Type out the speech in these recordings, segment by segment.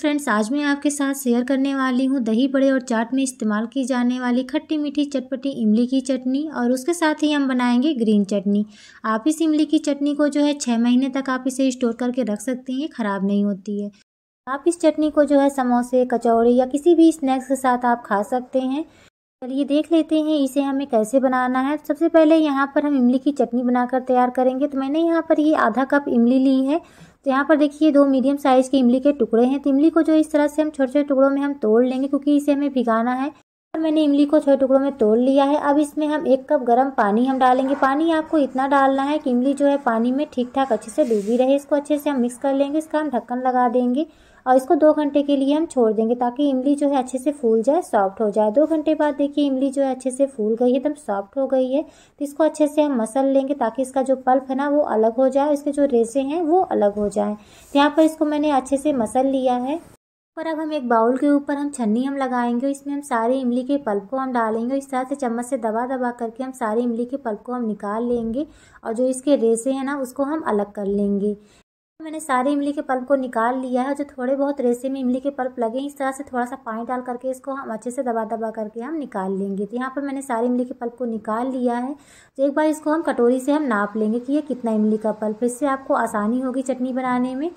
Friends आज मैं आपके साथ शेयर करने वाली हूँ दही बड़े और चाट में इस्तेमाल की जाने वाली खट्टी मीठी चटपटी इमली की चटनी और उसके साथ ही हम बनाएँगे ग्रीन चटनी। आप इस इमली की चटनी को जो है छः महीने तक आप इसे स्टोर करके रख सकते हैं, ख़राब नहीं होती है। आप इस चटनी को जो है समोसे, कचौड़ी या किसी भी स्नैक्स के साथ आप खा सकते हैं। चलिए देख लेते हैं इसे हमें कैसे बनाना है। सबसे पहले यहाँ पर हम इमली की चटनी बनाकर तैयार करेंगे। तो मैंने यहाँ पर ये आधा कप इमली ली है। तो यहाँ पर देखिए दो मीडियम साइज़ के इमली के टुकड़े हैं। तो इमली को जो इस तरह से हम छोटे छोटे टुकड़ों में हम तोड़ लेंगे क्योंकि इसे हमें भिगाना है। और मैंने इमली को छोटे टुकड़ों में तोड़ लिया है। अब इसमें हम एक कप गर्म पानी हम डालेंगे। पानी आपको इतना डालना है कि इमली जो है पानी में ठीक ठाक अच्छे से डूबी रहे। इसको अच्छे से हम मिक्स कर लेंगे। इसका हम ढक्कन लगा देंगे। और इसको दो घंटे के लिए हम छोड़ देंगे ताकि इमली जो है अच्छे से फूल जाए, सॉफ्ट हो जाए। दो घंटे बाद देखिए इमली जो है अच्छे से फूल गई है एकदम सॉफ्ट हो गई है। तो इसको अच्छे से हम मसल लेंगे ताकि इसका जो पल्प है ना, वो अलग हो जाए, इसके जो रेसे हैं, वो अलग हो जाए। तो यहाँ पर इसको मैंने अच्छे से मसल लिया है। और अब हम एक बाउल के ऊपर हम छन्नी हम लगाएँगे इसमें हम सारे इमली के पल्प को हम डालेंगे इस तरह से चम्मच से दबा दबा करके हम सारे इमली के पल्प को हम निकाल लेंगे और जो इसके रेसे हैं ना, उसको हम अलग कर लेंगे। मैंने सारे इमली के पल्प को निकाल लिया है, जो थोड़े बहुत रेसे में इमली के पल्प लगे इस तरह से थोड़ा सा पानी डाल करके इसको हम अच्छे से दबा दबा करके हम निकाल लेंगे। तो यहाँ पर मैंने सारे इमली के पल्प को निकाल लिया है। तो एक बार इसको हम कटोरी से हम नाप लेंगे कि ये कितना इमली का पल्प इससे आपको आसानी होगी चटनी बनाने में।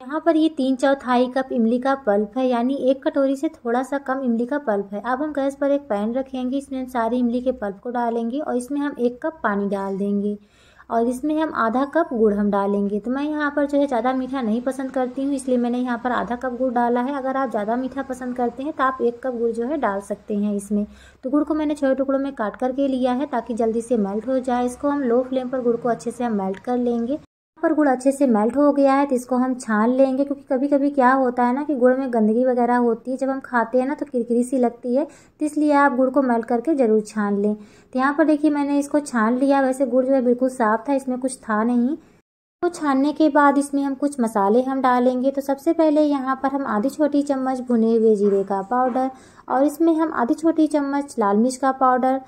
यहाँ पर ये तीन चौथाई कप इमली का पल्प है, यानी एक कटोरी से थोड़ा सा कम इमली का पल्प है। अब हम गैस पर एक पैन रखेंगे, इसमें सारी इमली के पल्प को डालेंगे और इसमें हम एक कप पानी डाल देंगे और इसमें हम आधा कप गुड़ हम डालेंगे। तो मैं यहाँ पर जो है ज़्यादा मीठा नहीं पसंद करती हूँ, इसलिए मैंने यहाँ पर आधा कप गुड़ डाला है। अगर आप ज़्यादा मीठा पसंद करते हैं तो आप एक कप गुड़ जो है डाल सकते हैं इसमें। तो गुड़ को मैंने छोटे टुकड़ों में काट करके लिया है ताकि जल्दी से मेल्ट हो जाए। इसको हम लो फ्लेम पर गुड़ को अच्छे से हम मेल्ट कर लेंगे। पर गुड़ अच्छे से मेल्ट हो गया है तो इसको हम छान लेंगे, क्योंकि कभी कभी क्या होता है ना कि गुड़ में गंदगी वगैरह होती है, जब हम खाते हैं ना तो किरकिरी सी लगती है तो इसलिए आप गुड़ को मेल्ट करके ज़रूर छान लें। तो यहाँ पर देखिए मैंने इसको छान लिया, वैसे गुड़ जो है बिल्कुल साफ़ था, इसमें कुछ था नहीं। तो छानने के बाद इसमें हम कुछ मसाले हम डालेंगे तो सबसे पहले यहाँ पर हम आधी छोटी चम्मच भुने हुए जीरे का पाउडर और इसमें हम आधी छोटी चम्मच लाल मिर्च का पाउडर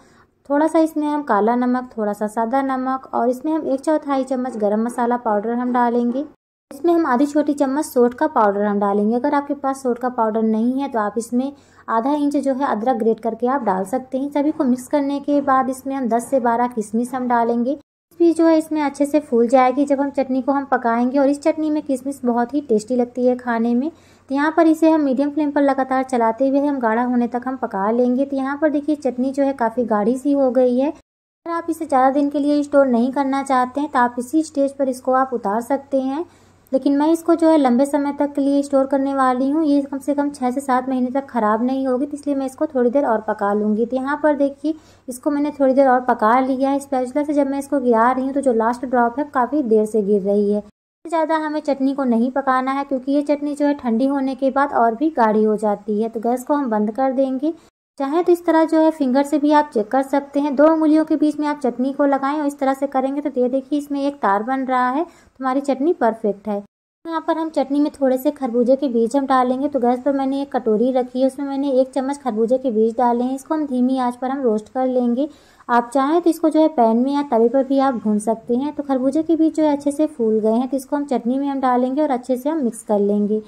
थोड़ा सा इसमें हम काला नमक, थोड़ा सा सादा नमक और इसमें हम एक चौथाई चम्मच गरम मसाला पाउडर हम डालेंगे। इसमें हम आधी छोटी चम्मच सोट का पाउडर हम डालेंगे। अगर आपके पास सोट का पाउडर नहीं है तो आप इसमें आधा इंच जो है अदरक ग्रेट करके आप डाल सकते हैं। सभी को मिक्स करने के बाद इसमें हम 10 से 12 किशमिश हम डालेंगे। भी जो है इसमें अच्छे से फूल जाएगी। जब हम चटनी को हम पकाएँगे और इस चटनी में किशमिश बहुत ही टेस्टी लगती है खाने में तो यहाँ पर इसे हम मीडियम फ्लेम पर लगातार चलाते हुए हम गाढ़ा होने तक हम पका लेंगे। तो यहाँ पर देखिए चटनी जो है काफ़ी गाढ़ी सी हो गई है। अगर आप इसे ज़्यादा दिन के लिए स्टोर नहीं करना चाहते हैं तो आप इसी स्टेज पर इसको आप उतार सकते हैं। लेकिन मैं इसको जो है लंबे समय तक के लिए स्टोर करने वाली हूँ। ये कम से कम छः से सात महीने तक ख़राब नहीं होगी तो इसलिए मैं इसको थोड़ी देर और पका लूँगी। तो यहाँ पर देखिए, इसको मैंने थोड़ी देर और पका लिया है। स्पेचुला से जब मैं इसको गिरा रही हूँ तो जो लास्ट ड्रॉप है, काफ़ी देर से गिर रही है। ज़्यादा हमें चटनी को नहीं पकाना है, क्योंकि ये चटनी जो है ठंडी होने के बाद और भी गाढ़ी हो जाती है। तो गैस को हम बंद कर देंगे। चाहे तो इस तरह जो है फिंगर से भी आप चेक कर सकते हैं। दो उंगलियों के बीच में आप चटनी को लगाएँ और इस तरह से करेंगे तो ये देखिए इसमें एक तार बन रहा है। तुम्हारी चटनी परफेक्ट है। यहाँ पर हम चटनी में थोड़े से खरबूजे के बीज हम डालेंगे। तो गैस पर मैंने एक कटोरी रखी है, उसमें मैंने एक चम्मच खरबूजे के बीज डाले हैं। इसको हम धीमी आँच पर हम रोस्ट कर लेंगे। आप चाहें तो इसको जो है पैन में या तवे पर भी आप भून सकते हैं। तो खरबूजे के बीज जो है अच्छे से फूल गए हैं तो इसको हम चटनी में हम डालेंगे और अच्छे से हम मिक्स कर लेंगे।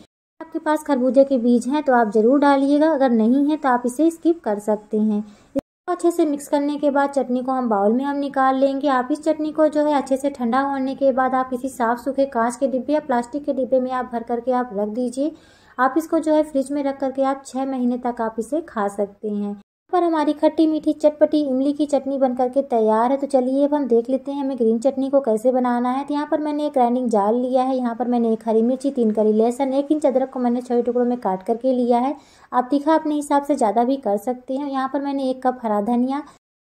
आपके पास खरबूजे के बीज हैं तो आप ज़रूर डालिएगा। अगर नहीं है तो आप इसे स्किप कर सकते हैं। इसको अच्छे से मिक्स करने के बाद चटनी को हम बाउल में हम निकाल लेंगे। आप इस चटनी को जो है अच्छे से ठंडा होने के बाद आप किसी साफ़ सूखे कांच के डिब्बे या प्लास्टिक के डिब्बे में आप भर करके आप रख दीजिए। आप इसको जो है फ्रिज में रख करके आप छः महीने तक आप इसे खा सकते हैं। पर हमारी खट्टी मीठी चटपटी इमली की चटनी बन करके तैयार है तो चलिए अब हम देख लेते हैं हमें ग्रीन चटनी को कैसे बनाना है। तो यहाँ पर मैंने एक ग्राइंडिंग जाल लिया है, यहाँ पर मैंने एक हरी मिर्ची, तीन करी लहसन, एक इंच अदरक को मैंने छोटे टुकड़ों में काट करके लिया है। आप तीखा अपने हिसाब से ज़्यादा भी कर सकते हैं। यहाँ पर मैंने एक कप हरा धनिया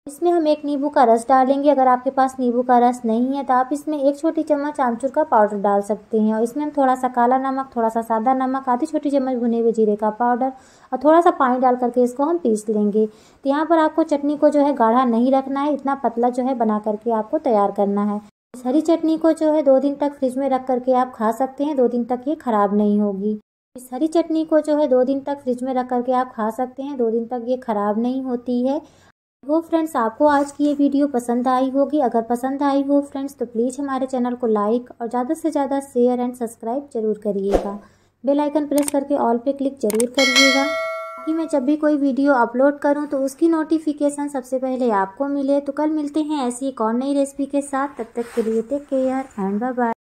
इसमें हम एक नींबू का रस डालेंगे। अगर आपके पास नींबू का रस नहीं है तो आप इसमें एक छोटी चम्मच आमचूर का पाउडर डाल सकते हैं। और इसमें हम थोड़ा सा काला नमक थोड़ा सा सादा नमक, आधी छोटी चम्मच भुने हुए जीरे का पाउडर और थोड़ा सा पानी डाल करके इसको हम पीस लेंगे। तो यहाँ पर आपको चटनी को जो है गाढ़ा नहीं रखना है, इतना पतला जो है बना करके आपको तैयार करना है। इस हरी चटनी को जो है दो दिन तक फ्रिज में रख करके आप खा सकते हैं, दो दिन तक ये खराब नहीं होगी। इस हरी चटनी को जो है दो दिन तक फ्रिज में रख करके आप खा सकते हैं, दो दिन तक ये खराब नहीं होती है। वो फ्रेंड्स, आपको आज की ये वीडियो पसंद आई होगी। अगर पसंद आई हो फ्रेंड्स तो प्लीज़ हमारे चैनल को लाइक और ज़्यादा से ज़्यादा शेयर एंड सब्सक्राइब ज़रूर करिएगा। बेल आइकन प्रेस करके ऑल पे क्लिक ज़रूर करिएगा। ताकि मैं जब भी कोई वीडियो अपलोड करूँ तो उसकी नोटिफिकेशन सबसे पहले आपको मिले। तो कल मिलते हैं ऐसी एक और नई रेसिपी के साथ। तब तक के लिए टेक केयर एंड बाय